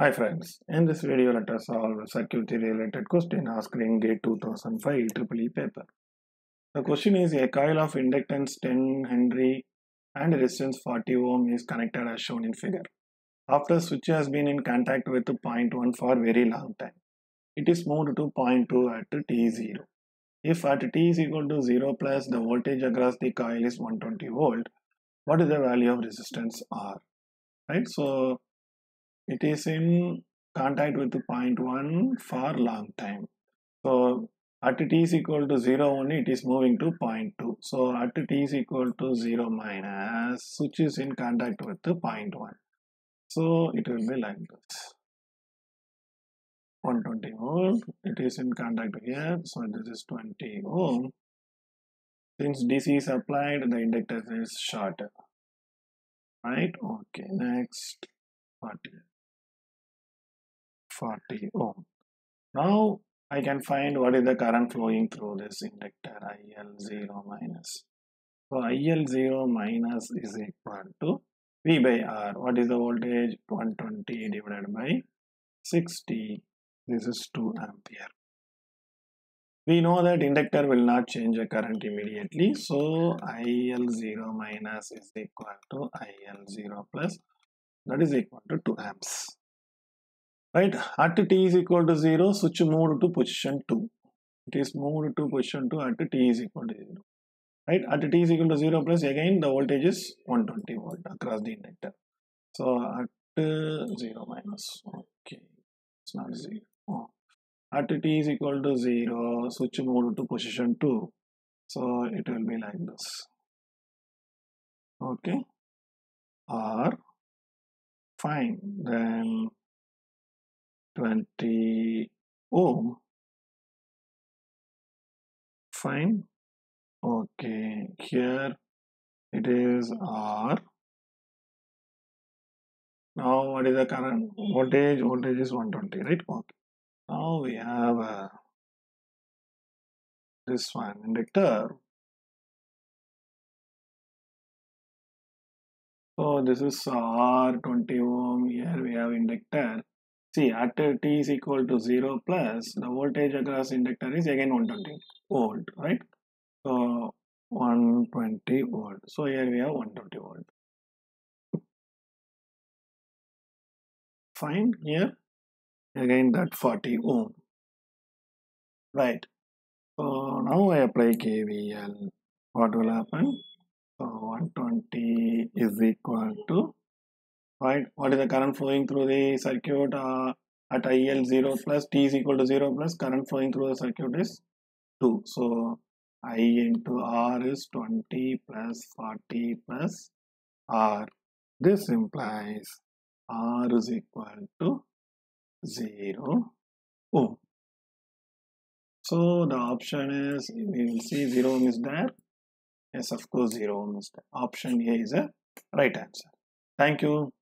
Hi friends, in this video let us solve a circuit theory related question asked in GATE 2005 EEE paper. The question is a coil of inductance 10 Henry and resistance 40 ohm is connected as shown in figure. After switch has been in contact with point 0.1 for very long time, it is moved to point 0.2 at t0. If at t is equal to 0 plus the voltage across the coil is 120 volt, what is the value of resistance R? Right, so it is in contact with the point 1 for long time. So at t is equal to 0 only it is moving to point 2 so at t is equal to 0 minus switch is in contact with the point 1 so it will be like this. 120 volt it is in contact here. So this is 20 ohm. Since dc is applied the inductor is shorter. Right? Okay next. 40 40 ohm. Now I can find what is the current flowing through this inductor IL0 minus. So IL0 minus is equal to V by R. What is the voltage? 120 divided by 60. This is 2 ampere. We know that inductor will not change the current immediately. So IL0 minus is equal to IL0 plus that is equal to 2 amps right? At t is equal to 0 switch moved to position 2 it is moved to position 2 at t is equal to 0 right? At t is equal to 0 plus again the voltage is 120 volt across the inductor so at uh, 0 minus okay. It's not 0 oh. at t is equal to 0 switch moved to position 2 so it will be like this. Okay. Or fine. Then 20 ohm fine. Okay here it is r. Now what is the current voltage? Voltage is 120 right? Okay. Now we have uh, this one inductor. So this is r 20 ohm. Here we have inductor See, at uh, t is equal to 0 plus, the voltage across inductor is again 120 volt, right? So, 120 volt. So, here we have 120 volt. Fine, here again that 40 ohm. Right. So, now I apply KVL. What will happen? So, 120 is equal to right? What is the current flowing through the circuit uh, at IL 0 plus T is equal to 0 plus current flowing through the circuit is 2 so I into R is 20 plus 40 plus R. This implies R is equal to 0 ohm. So the option is we will see 0 ohm is there. Yes of course 0 ohm is there. Option A is a right answer. Thank you